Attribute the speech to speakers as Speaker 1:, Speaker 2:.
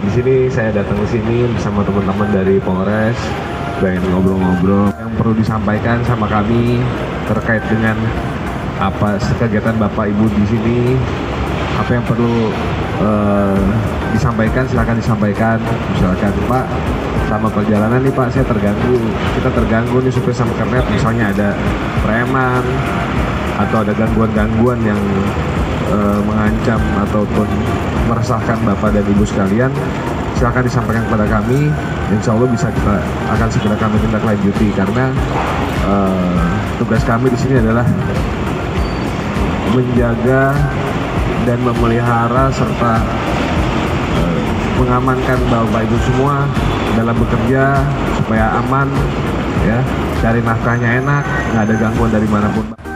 Speaker 1: Di sini saya datang ke sini bersama teman-teman dari Polres, pengen ngobrol-ngobrol yang perlu disampaikan sama kami terkait dengan apa kegiatan Bapak Ibu di sini, apa yang perlu eh, disampaikan silakan disampaikan. Misalkan Pak, sama perjalanan nih Pak saya terganggu, kita terganggu nih supaya sama kernet misalnya ada preman atau ada gangguan-gangguan yang eh, mengancam ataupun meresahkan Bapak dan Ibu sekalian, silakan disampaikan kepada kami. Insya Allah bisa kita akan segera kami tindak lanjuti karena eh, tugas kami di sini adalah menjaga dan memelihara serta eh, mengamankan Bapak Ibu semua dalam bekerja supaya aman ya, cari nafkahnya enak, nggak ada gangguan dari mana pun.